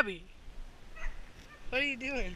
Abby! What are you doing?